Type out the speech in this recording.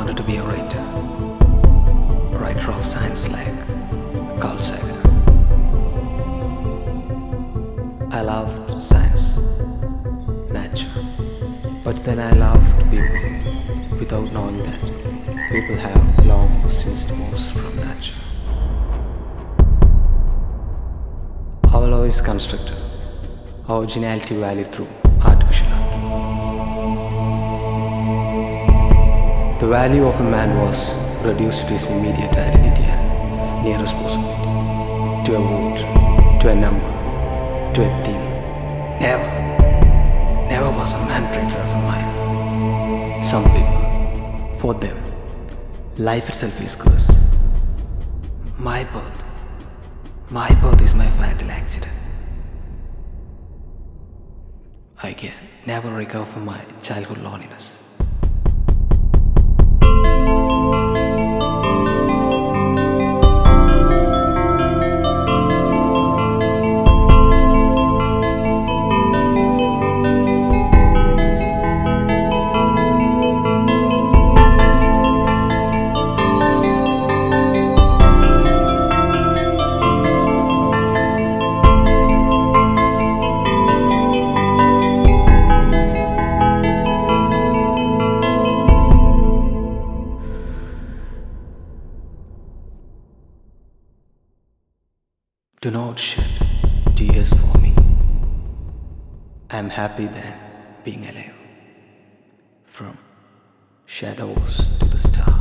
wanted to be a writer, A writer of science like Carl Sagan. I loved science, nature, but then I loved people without knowing that people have long since divorced from nature. Our law is constructed, originality valued through The value of a man was reduced to his immediate identity nearest possibility, to a vote, to a number, to a thing. Never, never was a man treated as a mind. Some people, for them, life itself is curse. My birth, my birth is my fatal accident. I can never recover from my childhood loneliness. Do not shed tears for me. I am happy then being alive. From shadows to the stars.